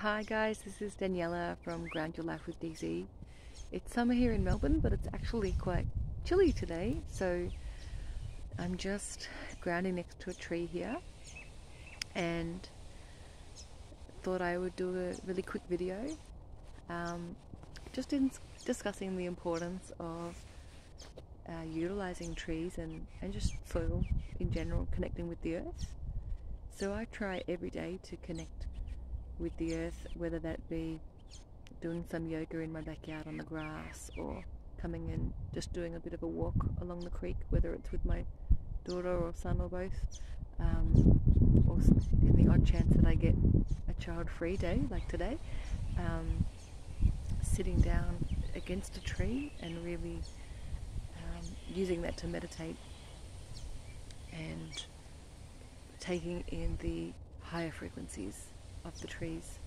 Hi guys, this is Daniela from Ground Your Life with DZ. It's summer here in Melbourne, but it's actually quite chilly today, so I'm just grounding next to a tree here and thought I would do a really quick video um, just in discussing the importance of uh, utilizing trees and, and just soil in general, connecting with the earth. So I try every day to connect with the earth, whether that be doing some yoga in my backyard on the grass or coming and just doing a bit of a walk along the creek, whether it's with my daughter or son or both, um, or in the odd chance that I get a child free day like today, um, sitting down against a tree and really um, using that to meditate and taking in the higher frequencies of the trees.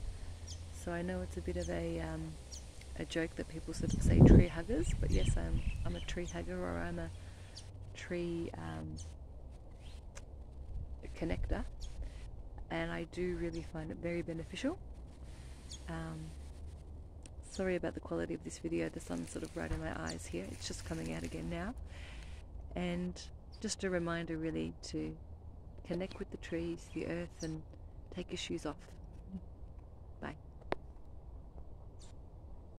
So I know it's a bit of a um, a joke that people sort of say tree huggers, but yes, I'm I'm a tree hugger or I'm a tree um, connector, and I do really find it very beneficial. Um, sorry about the quality of this video. The sun's sort of right in my eyes here. It's just coming out again now, and just a reminder really to connect with the trees, the earth, and take your shoes off